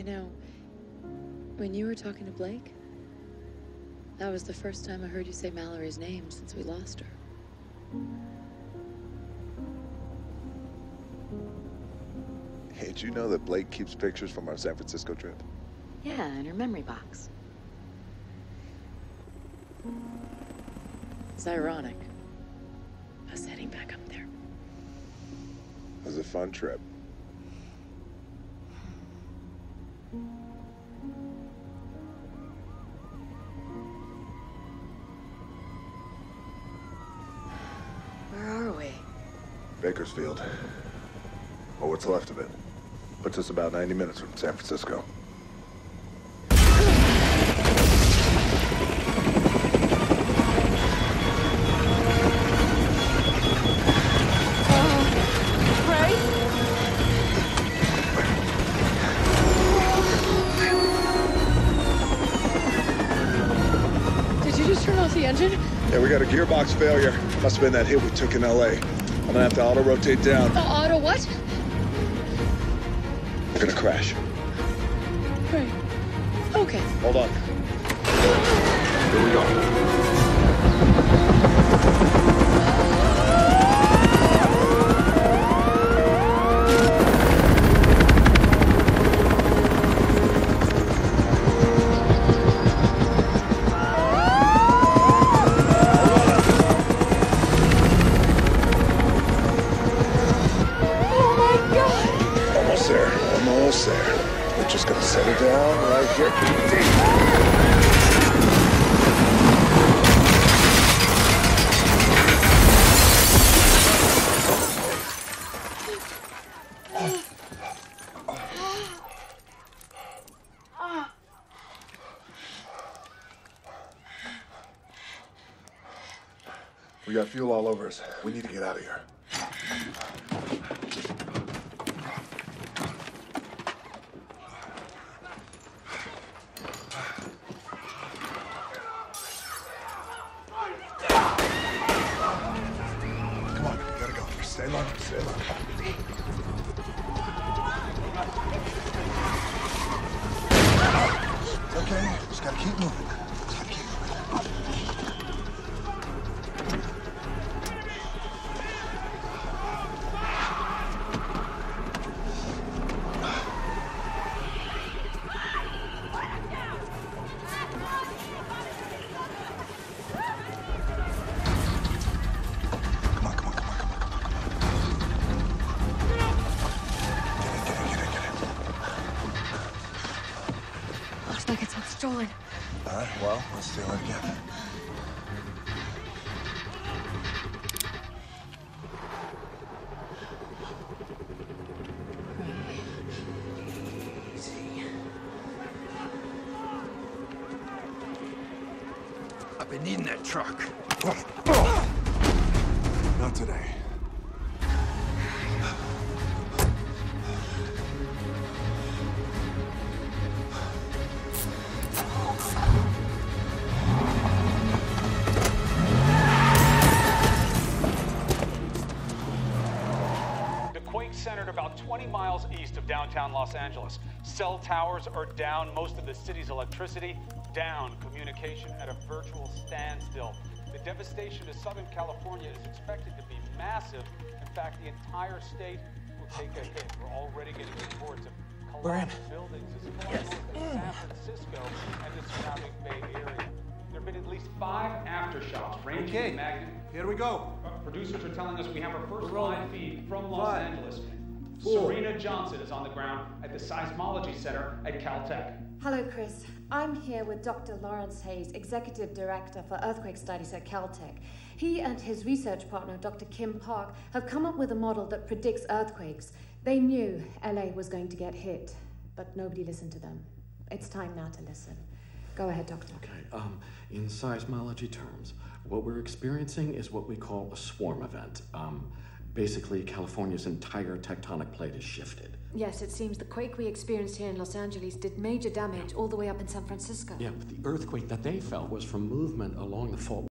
You know, when you were talking to Blake, that was the first time I heard you say Mallory's name since we lost her. Hey, did you know that Blake keeps pictures from our San Francisco trip? Yeah, in her memory box. It's ironic. Us heading back up there. It was a fun trip. Bakersfield. Or what's left of it. Puts us about 90 minutes from San Francisco. Did you just turn off the engine? Yeah, we got a gearbox failure. Must have been that hit we took in LA. I'm gonna have to auto rotate down. The auto what? We're gonna crash. Right. Okay. Hold on. Here we go. Almost there. We're just gonna set it down right here. We got fuel all over us. We need to get out of here. Come on, we gotta go. Stay low, stay low. It's okay. Just gotta keep moving. Looks like it's been stolen. All right, well, let's do it again. I've been needing that truck. Not today. Downtown Los Angeles. Cell towers are down, most of the city's electricity down, communication at a virtual standstill. The devastation to Southern California is expected to be massive. In fact, the entire state will take a hit. We're already getting reports of collapsed buildings as far north as San Francisco and the surrounding Bay Area. There have been at least five aftershocks ranging Okay. in magnitude. Here we go. Uh, Producers are telling us we have our first live feed from Los Five, Angeles. Four. Serena Johnson is on the ground at the Seismology Center at Caltech. Hello, Chris. I'm here with Dr. Lawrence Hayes, Executive Director for Earthquake Studies at Caltech. He and his research partner, Dr. Kim Park, have come up with a model that predicts earthquakes. They knew LA was going to get hit, but nobody listened to them. It's time now to listen. Go ahead, Doctor. Okay, um, in seismology terms, what we're experiencing is what we call a swarm event. Um, basically, California's entire tectonic plate is shifted. Yes, it seems the quake we experienced here in Los Angeles did major damage all the way up in San Francisco. Yeah, but the earthquake that they felt was from movement along the fault